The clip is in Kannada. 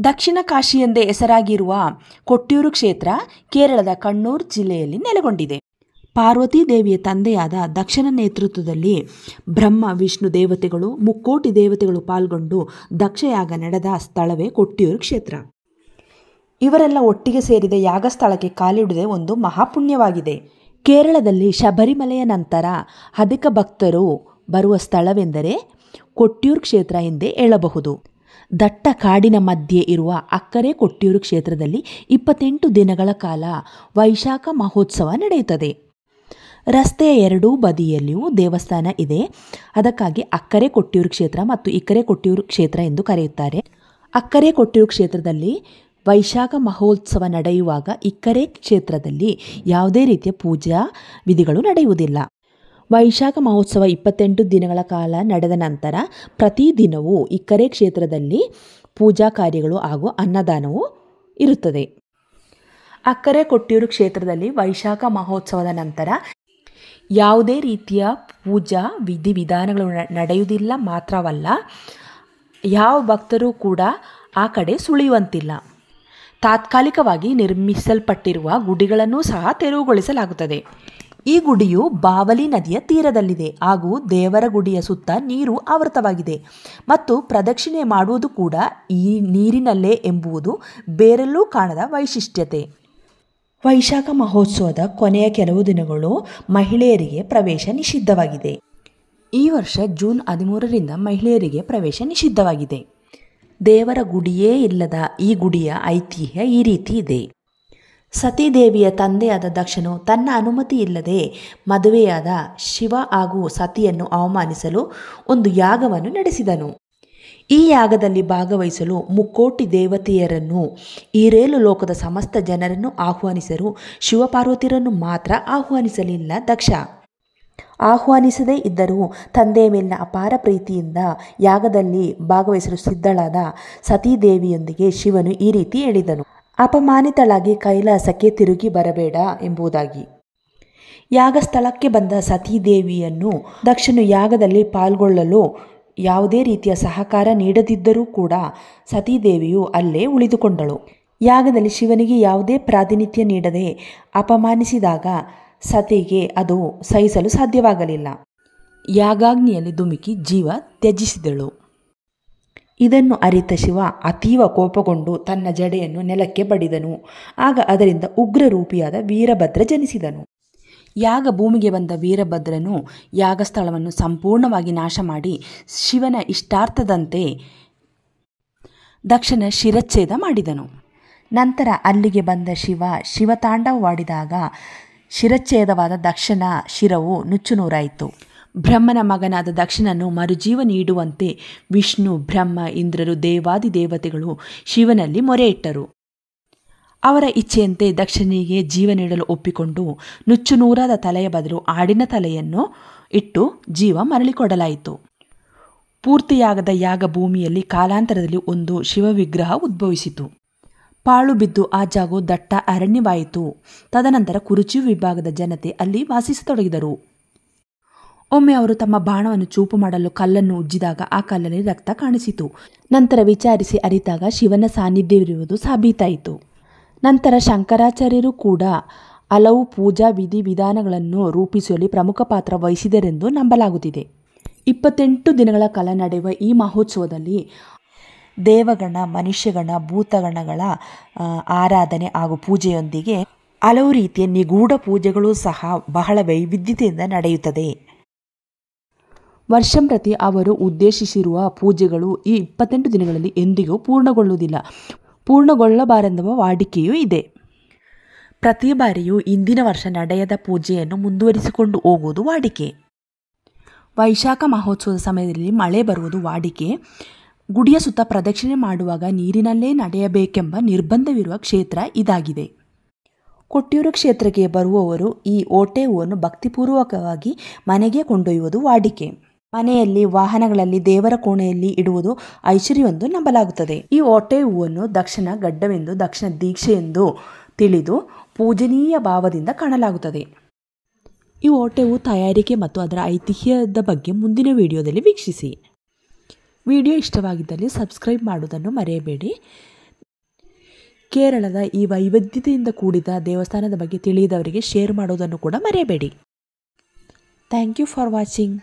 ದಕ್ಷಿಣ ಕಾಶಿ ಎಂದೇ ಹೆಸರಾಗಿರುವ ಕೊಟ್ಟೂರು ಕ್ಷೇತ್ರ ಕೇರಳದ ಕಣ್ಣೂರ್ ಜಿಲ್ಲೆಯಲ್ಲಿ ನೆಲೆಗೊಂಡಿದೆ. ಪಾರ್ವತೀ ದೇವಿಯ ತಂದೆಯಾದ ದಕ್ಷಿಣ ನೇತೃತ್ವದಲ್ಲಿ ಬ್ರಹ್ಮ, ವಿಷ್ಣು ದೇವತೆಗಳು, ಮುಕ್ಕೋಟಿ ದೇವತೆಗಳು ಪಾಲ್ಗೊಂಡು ದಕ್ಷಯಾಗ ನಡೆದ ಸ್ಥಳವೇ ಕೊಟ್ಟಿಯೂರು ಕ್ಷೇತ್ರ. ಇವರೆಲ್ಲ ಒಟ್ಟಿಗೆ ಸೇರಿದ ಯಾಗ ಸ್ಥಳಕ್ಕೆ ಕಾಲಿಡುವುದೇ ಒಂದು ಮಹಾಪುಣ್ಯವಾಗಿದೆ. ಕೇರಳದಲ್ಲಿ ಶಬರಿಮಲೆಯ ನಂತರ ಅಧಿಕ ಭಕ್ತರು ಬರುವ ಸ್ಥಳವೆಂದರೆ ಕೊಟ್ಟಿಯೂರು ಕ್ಷೇತ್ರ ಎಂದೇ ಹೇಳಬಹುದು. ದಟ್ಟ ಕಾಡಿನ ಮಧ್ಯೆ ಇರುವ ಅಕ್ಕರೆ ಕೊಟ್ಟಿಯೂರು ಕ್ಷೇತ್ರದಲ್ಲಿ ಇಪ್ಪತ್ತೆಂಟು ದಿನಗಳ ಕಾಲ ವೈಶಾಖ ಮಹೋತ್ಸವ ನಡೆಯುತ್ತದೆ. ರಸ್ತೆಯ ಎರಡೂ ಬದಿಯಲ್ಲಿಯೂ ದೇವಸ್ಥಾನ ಇದೆ. ಅದಕ್ಕಾಗಿ ಅಕ್ಕರೆ ಕೊಟ್ಟಿಯೂರು ಕ್ಷೇತ್ರ ಮತ್ತು ಇಕ್ಕರೆ ಕೊಟ್ಟಿಯೂರು ಕ್ಷೇತ್ರ ಎಂದು ಕರೆಯುತ್ತಾರೆ. ಅಕ್ಕರೆ ಕೊಟ್ಟಿಯೂರು ಕ್ಷೇತ್ರದಲ್ಲಿ ವೈಶಾಖ ಮಹೋತ್ಸವ ನಡೆಯುವಾಗ ಇಕ್ಕರೆ ಕ್ಷೇತ್ರದಲ್ಲಿ ಯಾವುದೇ ರೀತಿಯ ಪೂಜಾ ವಿಧಿಗಳು ನಡೆಯುವುದಿಲ್ಲ. ವೈಶಾಖ ಮಹೋತ್ಸವ ಇಪ್ಪತ್ತೆಂಟು ದಿನಗಳ ಕಾಲ ನಡೆದ ನಂತರ ಪ್ರತಿದಿನವೂ ಇಕ್ಕರೆ ಕ್ಷೇತ್ರದಲ್ಲಿ ಪೂಜಾ ಕಾರ್ಯಗಳು ಹಾಗೂ ಅನ್ನದಾನವು ಇರುತ್ತದೆ. ಅಕ್ಕರೆ ಕೊಟ್ಟಿಯೂರು ಕ್ಷೇತ್ರದಲ್ಲಿ ವೈಶಾಖ ಮಹೋತ್ಸವದ ನಂತರ ಯಾವುದೇ ರೀತಿಯ ಪೂಜಾ ವಿಧಿವಿಧಾನಗಳು ನಡೆಯುವುದಿಲ್ಲ, ಮಾತ್ರವಲ್ಲ, ಯಾವ ಭಕ್ತರು ಕೂಡ ಆ ಕಡೆ ಸುಳಿಯುವಂತಿಲ್ಲ. ತಾತ್ಕಾಲಿಕವಾಗಿ ನಿರ್ಮಿಸಲ್ಪಟ್ಟಿರುವ ಗುಡಿಗಳನ್ನು ಸಹ ತೆರವುಗೊಳಿಸಲಾಗುತ್ತದೆ. ಈ ಗುಡಿಯು ಬಾವಲಿ ನದಿಯ ತೀರದಲ್ಲಿದೆ. ಹಾಗೂ ದೇವರ ಗುಡಿಯ ಸುತ್ತ ನೀರು ಆವೃತವಾಗಿದೆ. ಮತ್ತು ಪ್ರದಕ್ಷಿಣೆ ಮಾಡುವುದು ಕೂಡ ಈ ನೀರಿನಲ್ಲೇ ಎಂಬುದು ಬೇರೆಲ್ಲೂ ಕಾಣದ ವೈಶಿಷ್ಟ್ಯತೆ. ವೈಶಾಖ ಮಹೋತ್ಸವದ ಕೊನೆಯ ಕೆಲವು ದಿನಗಳು ಮಹಿಳೆಯರಿಗೆ ಪ್ರವೇಶ ನಿಷಿದ್ಧವಾಗಿದೆ. ಈ ವರ್ಷ ಜೂನ್ ಹದಿಮೂರರಿಂದ ಮಹಿಳೆಯರಿಗೆ ಪ್ರವೇಶ ನಿಷಿದ್ಧವಾಗಿದೆ. ದೇವರ ಗುಡಿಯೇ ಇಲ್ಲದ ಈ ಗುಡಿಯ ಐತಿಹ್ಯ ಈ ರೀತಿ ಇದೆ. ಸತೀದೇವಿಯ ತಂದೆಯಾದ ದಕ್ಷನು ತನ್ನ ಅನುಮತಿ ಇಲ್ಲದೆ ಮದುವೆಯಾದ ಶಿವ ಹಾಗೂ ಸತಿಯನ್ನು ಅವಮಾನಿಸಲು ಒಂದು ಯಾಗವನ್ನು ನಡೆಸಿದನು. ಈ ಯಾಗದಲ್ಲಿ ಭಾಗವಹಿಸಲು ಮುಕ್ಕೋಟಿ ದೇವತೆಯರನ್ನು ಈರೇಲು ಲೋಕದ ಸಮಸ್ತ ಜನರನ್ನು ಆಹ್ವಾನಿಸಲು ಶಿವಪಾರ್ವತಿಯರನ್ನು ಮಾತ್ರ ಆಹ್ವಾನಿಸಲಿಲ್ಲ ದಕ್ಷ. ಆಹ್ವಾನಿಸದೇ ಇದ್ದರೂ ತಂದೆಯ ಮೇಲಿನ ಅಪಾರ ಪ್ರೀತಿಯಿಂದ ಯಾಗದಲ್ಲಿ ಭಾಗವಹಿಸಲು ಸಿದ್ಧಳಾದ ಸತೀದೇವಿಯೊಂದಿಗೆ ಶಿವನು ಈ ರೀತಿ ಹೇಳಿದನು. ಅಪಮಾನಿತಳಾಗಿ ಕೈಲಾಸಕ್ಕೆ ತಿರುಗಿ ಬರಬೇಡ ಎಂಬುದಾಗಿ. ಯಾಗ ಸ್ಥಳಕ್ಕೆ ಬಂದ ಸತೀದೇವಿಯನ್ನು ದಕ್ಷನು ಯಾಗದಲ್ಲಿ ಪಾಲ್ಗೊಳ್ಳಲು ಯಾವುದೇ ರೀತಿಯ ಸಹಕಾರ ನೀಡದಿದ್ದರೂ ಕೂಡ ಸತೀದೇವಿಯು ಅಲ್ಲೇ ಉಳಿದುಕೊಂಡಳು. ಯಾಗದಲ್ಲಿ ಶಿವನಿಗೆ ಯಾವುದೇ ಪ್ರಾತಿನಿಧ್ಯ ನೀಡದೆ ಅಪಮಾನಿಸಿದಾಗ ಸತಿಗೆ ಅದು ಸಹಿಸಲು ಸಾಧ್ಯವಾಗಲಿಲ್ಲ. ಯಾಗಾಗ್ನಿಯಲ್ಲಿ ಧುಮುಕಿ ಜೀವ ತ್ಯಜಿಸಿದಳು. ಇದನ್ನು ಅರಿತ ಶಿವ ಅತೀವ ಕೋಪಗೊಂಡು ತನ್ನ ಜಡೆಯನ್ನು ನೆಲಕ್ಕೆ ಬಡಿದನು. ಆಗ ಅದರಿಂದ ಉಗ್ರ ರೂಪಿಯಾದ ವೀರಭದ್ರ ಜನಿಸಿದನು. ಯಾಗ ಭೂಮಿಗೆ ಬಂದ ವೀರಭದ್ರನು ಯಾಗ ಸ್ಥಳವನ್ನು ಸಂಪೂರ್ಣವಾಗಿ ನಾಶ ಮಾಡಿ ಶಿವನ ಇಷ್ಟಾರ್ಥದಂತೆ ದಕ್ಷನ ಶಿರಚ್ಛೇದ ಮಾಡಿದನು. ನಂತರ ಅಲ್ಲಿಗೆ ಬಂದ ಶಿವ ಶಿವತಾಂಡವವಾಡಿದಾಗ ಶಿರಚ್ಛೇದವಾದ ದಕ್ಷನ ಶಿರವು ನುಚ್ಚುನೂರಾಯಿತು. ಬ್ರಹ್ಮನ ಮಗನಾದ ದಕ್ಷನನ್ನು ಮರುಜೀವ ನೀಡುವಂತೆ ವಿಷ್ಣು, ಬ್ರಹ್ಮ, ಇಂದ್ರರು, ದೇವಾದಿ ದೇವತೆಗಳು ಶಿವನಲ್ಲಿ ಮೊರೆ ಇಟ್ಟರು. ಅವರ ಇಚ್ಛೆಯಂತೆ ದಕ್ಷನಿಗೆ ಜೀವ ನೀಡಲು ಒಪ್ಪಿಕೊಂಡು ನುಚ್ಚುನೂರಾದ ತಲೆಯ ಬದಲು ಆಡಿನ ತಲೆಯನ್ನು ಇಟ್ಟು ಜೀವ ಮರಳಿಕೊಡಲಾಯಿತು. ಪೂರ್ತಿಯಾಗದ ಯಾಗ ಭೂಮಿಯಲ್ಲಿ ಕಾಲಾಂತರದಲ್ಲಿ ಒಂದು ಶಿವ ವಿಗ್ರಹ ಉದ್ಭವಿಸಿತು. ಪಾಳು ಬಿದ್ದು ಆ ಜಾಗವು ದಟ್ಟ ಅರಣ್ಯವಾಯಿತು. ತದನಂತರ ಕುರುಚಿ ವಿಭಾಗದ ಜನತೆ ಅಲ್ಲಿ ವಾಸಿಸತೊಡಗಿದರು. ಒಮ್ಮೆ ಅವರು ತಮ್ಮ ಬಾಣವನ್ನು ಚೂಪು ಮಾಡಲು ಕಲ್ಲನ್ನು ಉಜ್ಜಿದಾಗ ಆ ಕಲ್ಲಲ್ಲಿ ರಕ್ತ ಕಾಣಿಸಿತು. ನಂತರ ವಿಚಾರಿಸಿ ಅರಿತಾಗ ಶಿವನ ಸಾನ್ನಿಧ್ಯವಿರುವುದು ಸಾಬೀತಾಯಿತು. ನಂತರ ಶಂಕರಾಚಾರ್ಯರು ಕೂಡ ಹಲವು ಪೂಜಾ ವಿಧಿ ವಿಧಾನಗಳನ್ನು ರೂಪಿಸುವಲ್ಲಿ ಪ್ರಮುಖ ಪಾತ್ರ ವಹಿಸಿದರೆಂದು ನಂಬಲಾಗುತ್ತಿದೆ. ಇಪ್ಪತ್ತೆಂಟು ದಿನಗಳ ಕಾಲ ನಡೆಯುವ ಈ ಮಹೋತ್ಸವದಲ್ಲಿ ದೇವಗಣ, ಮನುಷ್ಯಗಣ, ಭೂತಗಣಗಳ ಆರಾಧನೆ ಹಾಗೂ ಪೂಜೆಯೊಂದಿಗೆ ಹಲವು ರೀತಿಯ ನಿಗೂಢ ಪೂಜೆಗಳು ಸಹ ಬಹಳ ವೈವಿಧ್ಯತೆಯಿಂದ ನಡೆಯುತ್ತದೆ. ವರ್ಷಂಪ್ರತಿ ಅವರು ಉದ್ದೇಶಿಸಿರುವ ಪೂಜೆಗಳು ಈ ಇಪ್ಪತ್ತೆಂಟು ದಿನಗಳಲ್ಲಿ ಎಂದಿಗೂ ಪೂರ್ಣಗೊಳ್ಳುವುದಿಲ್ಲ. ಪೂರ್ಣಗೊಳ್ಳಬಾರೆಂಬ ವಾಡಿಕೆಯೂ ಇದೆ. ಪ್ರತಿ ಬಾರಿಯೂ ಇಂದಿನ ವರ್ಷ ನಡೆಯದ ಪೂಜೆಯನ್ನು ಮುಂದುವರಿಸಿಕೊಂಡು ಹೋಗುವುದು ವಾಡಿಕೆ. ವೈಶಾಖ ಮಹೋತ್ಸವದ ಸಮಯದಲ್ಲಿ ಮಳೆ ಬರುವುದು ವಾಡಿಕೆ. ಗುಡಿಯ ಸುತ್ತ ಪ್ರದಕ್ಷಿಣೆ ಮಾಡುವಾಗ ನೀರಿನಲ್ಲೇ ನಡೆಯಬೇಕೆಂಬ ನಿರ್ಬಂಧವಿರುವ ಕ್ಷೇತ್ರ ಇದಾಗಿದೆ. ಕೊಟ್ಟಿಯೂರು ಕ್ಷೇತ್ರಕ್ಕೆ ಬರುವವರು ಈ ಓಟೆ ಹೂವನ್ನು ಭಕ್ತಿಪೂರ್ವಕವಾಗಿ ಮನೆಗೆ ಕೊಂಡೊಯ್ಯುವುದು ವಾಡಿಕೆ. ಮನೆಯಲ್ಲಿ ವಾಹನಗಳಲ್ಲಿ ದೇವರ ಕೋಣೆಯಲ್ಲಿ ಇಡುವುದು ಐಶ್ವರ್ಯವೆಂದು ನಂಬಲಾಗುತ್ತದೆ. ಈ ಓಟೆ ಹೂವನ್ನು ದಕ್ಷಿಣ ಗಡ್ಡವೆಂದು, ದಕ್ಷಿಣ ದೀಕ್ಷೆ ಎಂದು ತಿಳಿದು ಪೂಜನೀಯ ಭಾವದಿಂದ ಕಾಣಲಾಗುತ್ತದೆ. ಈ ಓಟೆ ತಯಾರಿಕೆ ಮತ್ತು ಅದರ ಐತಿಹ್ಯದ ಬಗ್ಗೆ ಮುಂದಿನ ವಿಡಿಯೋದಲ್ಲಿ ವೀಕ್ಷಿಸಿ. ವಿಡಿಯೋ ಇಷ್ಟವಾಗಿದ್ದಲ್ಲಿ ಸಬ್ಸ್ಕ್ರೈಬ್ ಮಾಡುವುದನ್ನು ಮರೆಯಬೇಡಿ. ಕೇರಳದ ಈ ವೈವಿಧ್ಯತೆಯಿಂದ ಕೂಡಿದ ದೇವಸ್ಥಾನದ ಬಗ್ಗೆ ತಿಳಿಯದವರಿಗೆ ಶೇರ್ ಮಾಡುವುದನ್ನು ಕೂಡ ಮರೆಯಬೇಡಿ. Thank you for watching